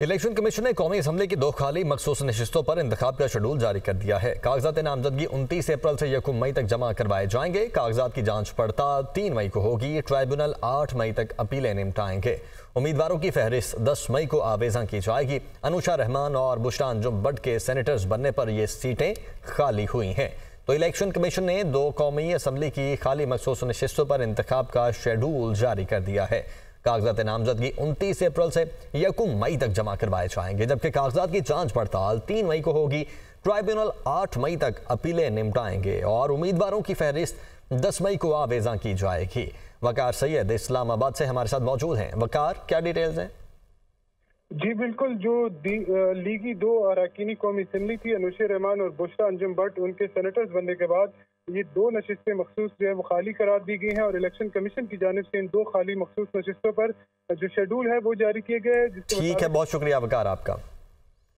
Election commission ने कौमी assembly की दो खाली मखसूस नशस्तों पर इंतखाब का शेड्यूल जारी कर दिया है। कागजात नामजदगी उनतीस अप्रैल से यकुम मई तक जमा करवाए जाएँगे। कागजात की जाँच पड़ताल तीन मई को होगी। ट्राइब्यूनल आठ मई तक अपीलें निपटाएँगे। उम्मीदवारों की फहरिस्त दस मई को आवेजा की जाएगी। अनुषा रहमान और बुशरान जुम्बट के सेनेटर्स बनने पर ये सीटें खाली हुई हैं। तो इलेक्शन कमीशन ने दो कौमी असम्बली की खाली मखसूस नशस्तों पर इंतखाब का शेड्यूल जारी कर दिया है। कागजात नामजदगी उनतीस अप्रैल से यकुम मई तक जमा करवाए जाएँगे, जबकि कागजात की जाँच पड़ताल तीन मई को होगी। ट्राइब्यूनल आठ मई तक अपीलें निपटाएँगे और उम्मीदवारों की फहरिस्त दस मई को आवेजा की जाएगी। वकार सैयद इस्लामाबाद से हमारे साथ मौजूद हैं। वकार, क्या डिटेल्स हैं? जी बिल्कुल जो लीगी दो अरकानी कौमी असम्बली थी अनुशे रहमान और बुशरा अंजम भट्ट उनके सेनेटर्स बनने के बाद ये दो नशस्तें मखसूस जो है वो खाली करार दी गई हैं और इलेक्शन कमीशन की जानब से इन दो खाली मखसूस नशस्तों पर जो शेड्यूल है वो जारी किए गए ठीक है बहुत शुक्रिया वकार आपका।